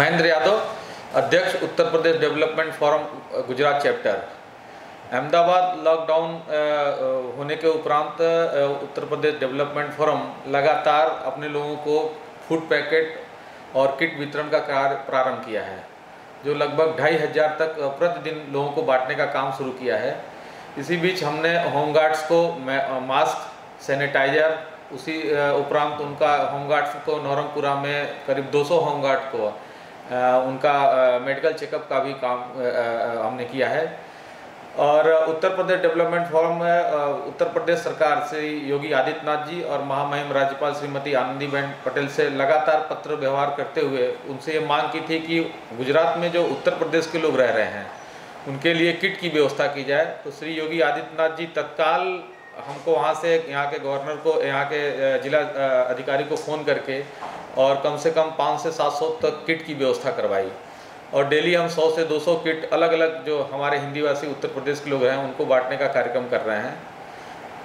महेंद्र यादव, अध्यक्ष Uttar Pradesh development forum Gujarat chapter. Ahmedabad lockdown होने के उपरांत उत्तर प्रदेश डेवलपमेंट फोरम लगातार अपने लोगों को फ़ूड पैकेट और किट वितरण का कार्य प्रारंभ किया है, जो लगभग ढाई हज़ार तक प्रतिदिन लोगों को बांटने का काम शुरू किया है। इसी बीच हमने होमगार्ड्स को मास्क, सैनिटाइजर, उसी उपरांत उनका होमगार्ड्स को नौरंगपुरा में करीब 200 होमगार्ड को उनका मेडिकल चेकअप का भी काम हमने किया है। और उत्तर प्रदेश डेवलपमेंट फोरम में उत्तर प्रदेश सरकार से योगी आदित्यनाथ जी और महामहिम राज्यपाल श्रीमती आनंदीबेन पटेल से लगातार पत्र व्यवहार करते हुए उनसे ये मांग की थी कि गुजरात में जो उत्तर प्रदेश के लोग रह रहे हैं, उनके लिए किट की व्यवस्था की जाए। तो श्री योगी आदित्यनाथ जी तत्काल हमको वहाँ से, यहाँ के गवर्नर को, यहाँ के जिला अधिकारी को फ़ोन करके और कम से कम पाँच से सात सौ तक किट की व्यवस्था करवाई। और डेली हम 100 से 200 किट अलग अलग जो हमारे हिंदीवासी उत्तर प्रदेश के लोग हैं, उनको बांटने का कार्यक्रम कर रहे हैं।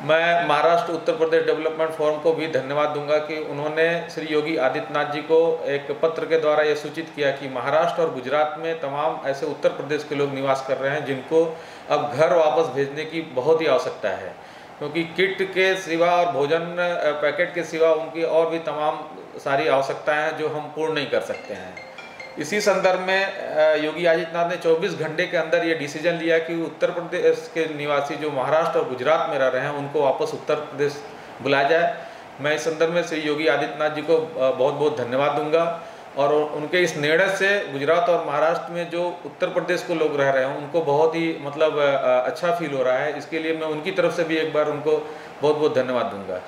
मैं महाराष्ट्र उत्तर प्रदेश डेवलपमेंट फोरम को भी धन्यवाद दूँगा कि उन्होंने श्री योगी आदित्यनाथ जी को एक पत्र के द्वारा ये सूचित किया कि महाराष्ट्र और गुजरात में तमाम ऐसे उत्तर प्रदेश के लोग निवास कर रहे हैं, जिनको अब घर वापस भेजने की बहुत ही आवश्यकता है। क्योंकि किट के सिवा और भोजन पैकेट के सिवा उनकी और भी तमाम सारी आवश्यकताएँ हैं जो हम पूर्ण नहीं कर सकते हैं। इसी संदर्भ में योगी आदित्यनाथ ने 24 घंटे के अंदर ये डिसीज़न लिया कि उत्तर प्रदेश के निवासी जो महाराष्ट्र और गुजरात में रह रहे हैं, उनको वापस उत्तर प्रदेश बुलाया जाए। मैं इस संदर्भ में श्री योगी आदित्यनाथ जी को बहुत बहुत धन्यवाद दूँगा। और उनके इस निर्णय से गुजरात और महाराष्ट्र में जो उत्तर प्रदेश को लोग रह रहे हैं, उनको बहुत ही मतलब अच्छा फील हो रहा है। इसके लिए मैं उनकी तरफ़ से भी एक बार उनको बहुत बहुत धन्यवाद दूँगा।